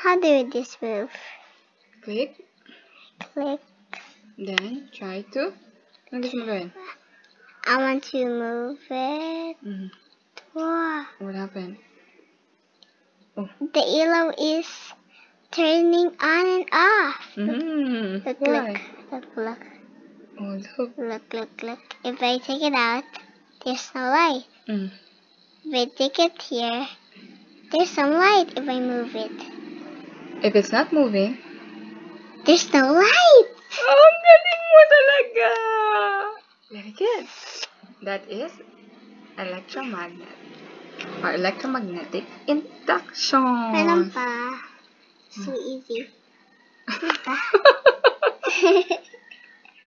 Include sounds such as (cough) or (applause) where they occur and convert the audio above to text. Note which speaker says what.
Speaker 1: How do this move?
Speaker 2: Click.
Speaker 1: Click.
Speaker 2: Then, try to. Ano gusto mo gawin?
Speaker 1: I want to move it.
Speaker 2: Mm.
Speaker 1: Wow.
Speaker 2: What happened?
Speaker 1: The yellow is turning on and off.
Speaker 2: Mm.
Speaker 1: Look,
Speaker 2: Why?
Speaker 1: look, look, look,
Speaker 2: Oh, look.
Speaker 1: look, look, look. If I take it out, there's no light.
Speaker 2: Mm.
Speaker 1: If I take it here, there's some light if I move it.
Speaker 2: If it's not moving,
Speaker 1: There's no light.
Speaker 2: Oh, ang galing mo talaga! Very good. That is electromagnet or electromagnetic induction.
Speaker 1: Meron pa. So easy. (laughs) Diba? (laughs)